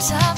top